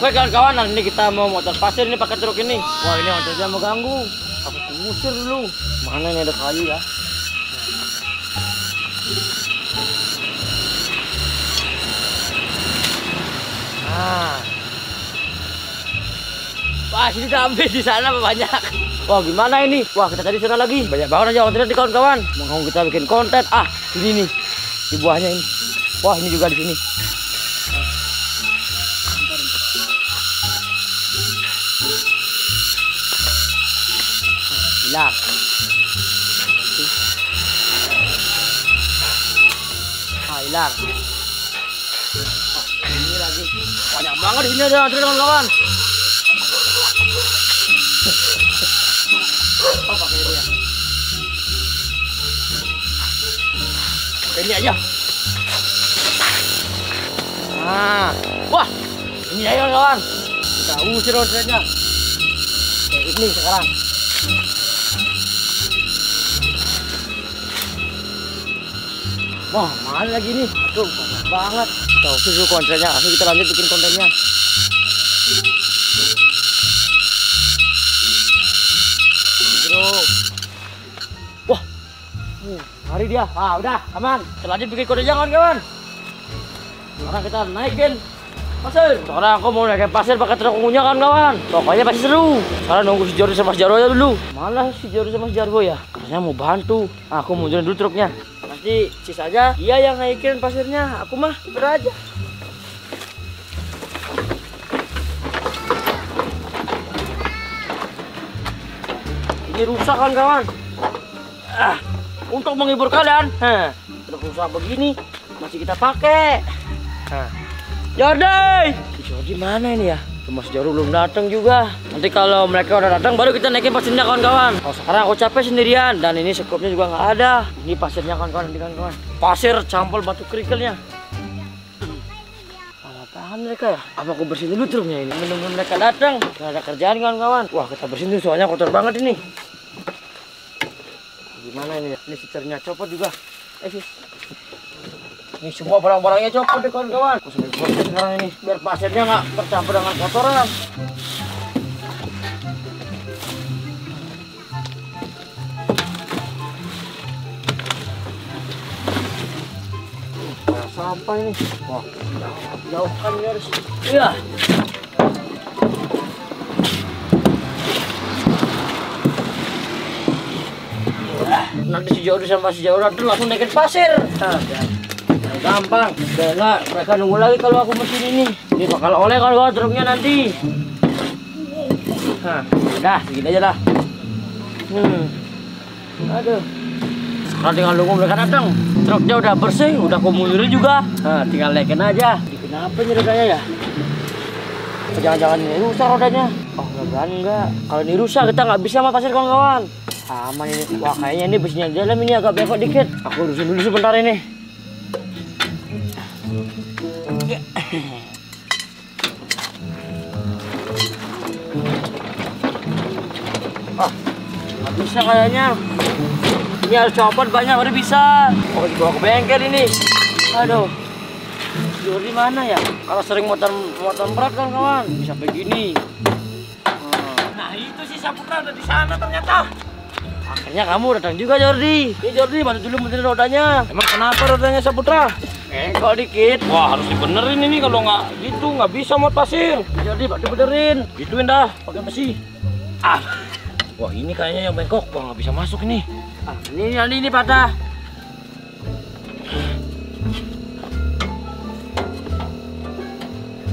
Oke kawan-kawan, nah ini kita mau motor pasir ini pakai truk ini. Wah ini motornya mau ganggu. Aku ngusir dulu. Mana ini ada kayu ya? Nah. Wah, sini sampai di sana banyak. Wah, gimana ini? Wah, kita cari sana lagi. Banyak banget aja konten di kawan-kawan. Mau kita bikin konten. Ah, ini nih. Di buahnya ini. Wah, ini juga di sini. Hilang. Ah, hilang. Ah, ini lagi. Banyak banget di sini ada kawan-kawan. Oh, pakai ini ya. Ini aja. Nah, wah, ini aja kawan. Kita usir ordernya. Kayak ini sekarang. Wah, mana lagi nih? Aduh, banyak banget. Usir dulu kontennya. Langsung kita lanjut bikin kontennya. Bro. Wah. Uh, hari dia. Ah, udah, aman. Kita lanjut bikin kontennya kawan-kawan. Sekarang kita naikin pasir. Sekarang aku mau naikin pasir pakai truk ungunya kan kawan. Pokoknya pasti seru. Sekarang nunggu si Jordi sama si Jarwo aja dulu. Mana si Jordi sama si Jarwo ya? Karena mau bantu. Aku mundurin dulu truknya. Nanti sisanya dia yang naikin pasirnya. Aku mah beraja. Ini rusak kan kawan. Ah, untuk menghibur kalian, heh, rusak begini masih kita pakai. Jordi! Jordi mana ini ya? Mas Jaru belum datang juga. Nanti kalau mereka udah datang baru kita naikin pasirnya kawan-kawan. Kalau sekarang aku capek sendirian dan ini sekupnya juga nggak ada. Ini pasirnya kawan-kawan nanti kawan-kawan. Pasir campur batu kerikilnya. Apaan mereka ya? Apa aku bersihin dulu truknya ini? Menunggu mereka datang. Gak ada kerjaan kawan-kawan. Wah kita bersihin dulu soalnya kotor banget ini. Gimana ini ya? Ini setirnya copot juga. Eh sih. Ini semua barang-barangnya copot deh kawan-kawan. Aku sambil proses sekarang ini biar pasirnya nggak bercampur dengan kotoran. Sampah ini. Wah, jauhkan ini harus. Iya. Nanti Jordi sama Jordi datang langsung naikin pasir. Nah, biar gampang. Biar nggak mereka nunggu lagi kalau aku mesin ini. Ini bakal oleh kalau truknya nanti. Nah udah segini aja lah hmm. Aduh. Sekarang tinggal nunggu mereka datang. Truknya udah bersih udah mundurin juga. Nah tinggal naikin aja. Bikin apa nih rodanya ya? Jangan-jangan ini rusak rodanya? Oh enggak enggak kalau ini rusak kita nggak bisa sama pasir kawan-kawan. Aman ini. Wah kayaknya ini besinya dalam ini agak bengkok dikit. Aku urusin dulu sebentar ini Ah, nggak bisa kayaknya. Ini harus copot banyak baru bisa. Oh, dibawa ke bengkel ini. Aduh. Jordi mana ya? Kalau sering motor motor berat kan kawan, bisa begini. Nah itu si Saputra ada di sana ternyata. Akhirnya kamu datang juga Jordi. Ini Jordi bantu dulu benerin rodanya. Emang kenapa rodanya Saputra? Eh, kok dikit. Wah harus dibenerin ini kalau nggak gitu nggak bisa muat pasir. Jordi bantu benerin. Gituin dah pakai besi. Ah, Wah ini kayaknya yang bengkok. Wah nggak bisa masuk ini. ah ini ini, ini patah.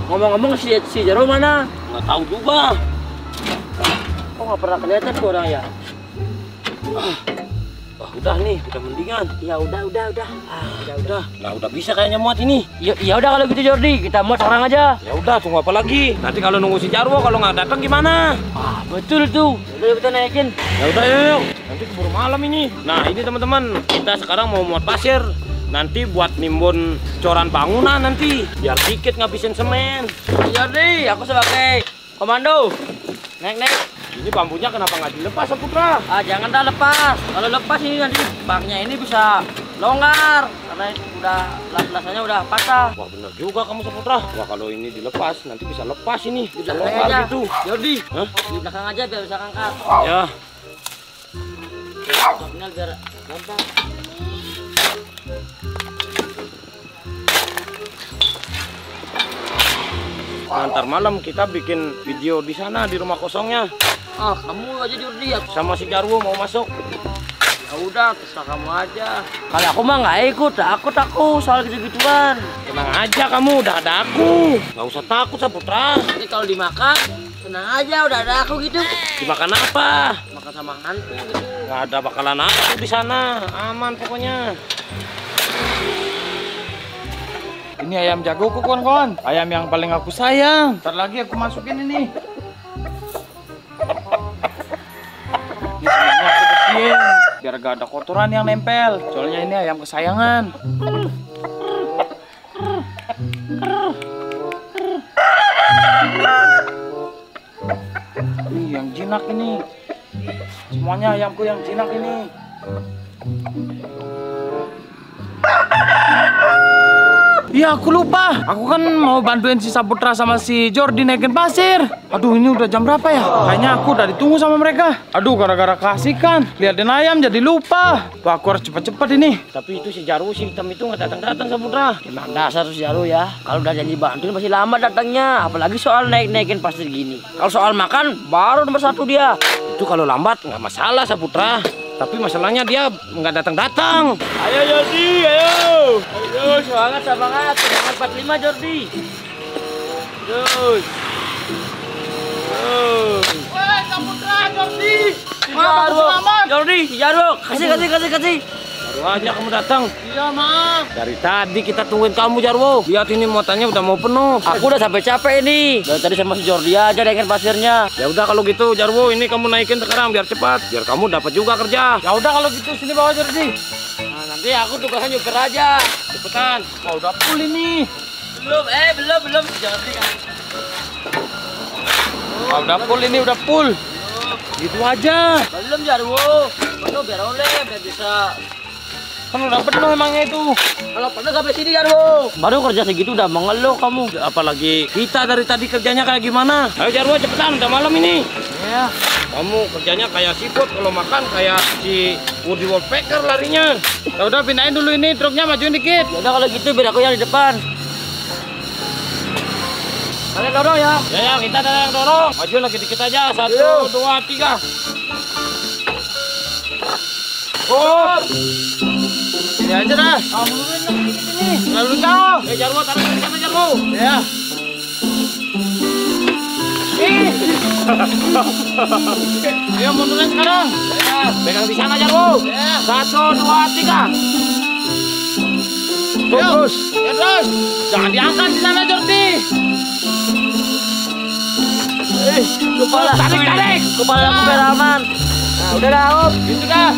Ngomong-ngomong si si Jaro mana? Nggak tahu juga. Kok nggak pernah kelihatan tuh orang ya? Wah udah nih, udah mendingan. Ya udah udah udah. Ah, udah udah. Nah udah bisa kayaknya muat ini. Ya, ya udah kalau gitu Jordi, kita mau sekarang aja. Ya udah tunggu apa lagi? Nanti kalau nunggu si Jarwo kalau nggak datang gimana? Ah, betul tuh. Udah kita naikin. Ya udah yuk, yuk. Nanti keburu malam ini. Nah ini teman-teman, kita sekarang mau muat pasir. Nanti buat nimbun coran bangunan nanti. Biar dikit ngabisin semen. Jordi, aku sebagai komando. Naik naik. Ini bambunya kenapa nggak dilepas Saputra? Ah, jangan dah lepas. Kalau lepas ini nanti baknya ini bisa longgar. karena udah las-lasannya udah patah. Wah bener juga kamu Saputra. Wah kalau ini dilepas nanti bisa lepas ini. Di Bisa belakang lepas aja. gitu. Jordi, Hah? di belakang aja biar bisa ngangkat. Ya. Biar gampang. Nah, ntar malam kita bikin video di sana di rumah kosongnya. Ah, kamu aja ya. Sama si Jarwo mau masuk. Ya udah, terserah kamu aja. Kalau aku mah nggak ikut, takut aku soal gitu-gituan. Tenang aja kamu, udah ada aku. Gak usah takut Saputra. Jadi kalau dimakan, tenang aja, udah ada aku gitu. Dimakan apa? Makan sama hantu gitu. Gak ada bakalan aku di sana. Aman pokoknya. Ini ayam jagoku kawan-kawan. Ayam yang paling aku sayang. Ntar lagi aku masukin ini. Ini bersihin. Biar gak ada kotoran yang nempel. Soalnya ini ayam kesayangan. Ini yang jinak ini. Semuanya ayamku yang jinak ini. Iya aku lupa. Aku kan mau bantuin si Saputra sama si Jordi naikin pasir. Aduh ini udah jam berapa ya? Kayaknya aku udah ditunggu sama mereka. Aduh gara-gara kasihkan. Liatin ayam jadi lupa. Wah aku harus cepet-cepet ini. Tapi itu si Jarwo si hitam itu nggak datang-datang Saputra. Emang dasar si Jaru ya. Kalau udah janji bantuin masih lama datangnya. Apalagi soal naik-naikin pasir gini. Kalau soal makan, baru nomor satu dia. Itu kalau lambat nggak masalah Saputra. Tapi masalahnya dia nggak datang-datang. Ayo Jordi, ayo. Ayo semangat semangat. Semangat 45 Jordi. Terus. Woi Saputra Jordi. Jarwo, Jordi, Jarwo, kasih kasih kasih kasih. Aja kamu datang. Iya maaf. Dari tadi kita tungguin kamu Jarwo. Lihat ini muatannya udah mau penuh. Aku udah sampai capek ini. Dari tadi sama si Jordi aja naikin pasirnya. Ya udah kalau gitu Jarwo ini kamu naikin sekarang biar cepat. Biar kamu dapat juga kerja. Ya udah kalau gitu sini bawa Jordi. Nah, nanti aku tugasnya nyupir aja. Cepetan. Oh udah full ini. Belum, eh belum belum Jordi kan. Oh, udah full ini udah full. Gitu aja. Belum Jarwo. Penuh biar oleh biar bisa Kan udah penuh emangnya itu. Kalau pernah sampai sini Jarwo. Baru kerja segitu udah mengeluh kamu. Apalagi kita dari tadi kerjanya kayak gimana? Ayo Jarwo cepetan, udah malam ini. Ya. Kamu kerjanya kayak siput, kalau makan kayak si Woody Woodpecker larinya. Ya udah pindahin dulu ini truknya majuin dikit. Ya udah kalau gitu biar aku yang di depan. Kalian dorong ya. Ya ya, kita ada yang dorong. Maju lagi dikit aja. Satu, dua, tiga. Oh, Ini aja dah. Kamu ini. Lalu kau. eh Jarwo taruh di sana Jarwo. Ya. Ih. Ayo mundurin sekarang. Ya, pegang di sana Jarwo. Ya. Satu, dua, tiga. Terus. Ya terus. Jangan diangkat di sana Jordi. Eh, kepala. Tarik, tarik. Kepala aku biar aman. Nah, udah dah, Om. Gitu dah.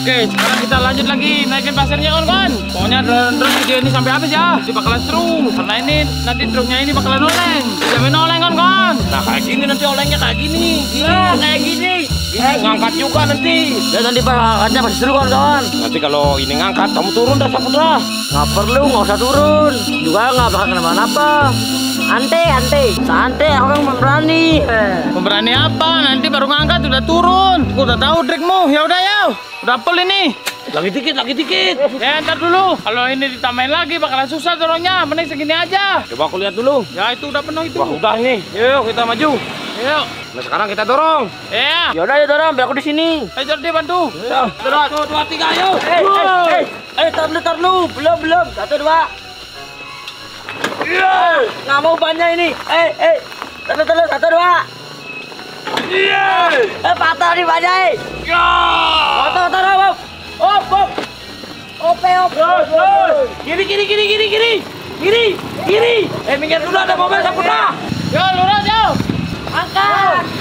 Oke, sekarang kita lanjut lagi naikin pasirnya kawan-kawan. Pokoknya terus video ini sampai habis ya. Jadi bakalan seru. Karena ini nanti truknya ini bakalan oleng. Jamin oleng kawan-kawan. Nah kayak gini nanti olengnya kayak gini. Nah, kayak gini. Gini ngangkat juga nanti. Dan nanti pas angkatnya pasti seru kawan-kawan. Nanti kalau ini ngangkat, kamu turun dah Saputra. Nggak perlu, nggak usah turun. Juga nggak bakal kenapa-napa. Ante, ante. Santai, aku kan berani. Eh. Pemberani apa? Nanti baru ngangkat udah turun. Aku udah tahu trikmu. Ya udah ya. Udah full ini. Lagi dikit, lagi dikit. Ya ntar dulu. Kalau ini ditambahin lagi bakalan susah dorongnya. Mending segini aja. Coba aku lihat dulu. Ya itu udah penuh itu. Wah udah nih. Yuk kita maju. Yuk. Nah sekarang kita dorong. Ya. Ya udah, ya dorong, biar aku di sini. Ayo Jordi bantu. Ya, satu, dua, tiga, ayo. Eh, eh, eh, eh, tar dulu, tar dulu. Belum, belum. Satu, dua. Iya. Nggak mau bannya ini. Eh, eh. terus terus satu, dua. Iya. Eh, patah di bannya. Iya. Patah, patah, patah. Op, op. op eh, op. Kiri, kiri, kiri, kiri, kiri. Kiri, kiri. Eh, minggir dulu ada mobil saputra. Yo, lurus, yo. Angkat.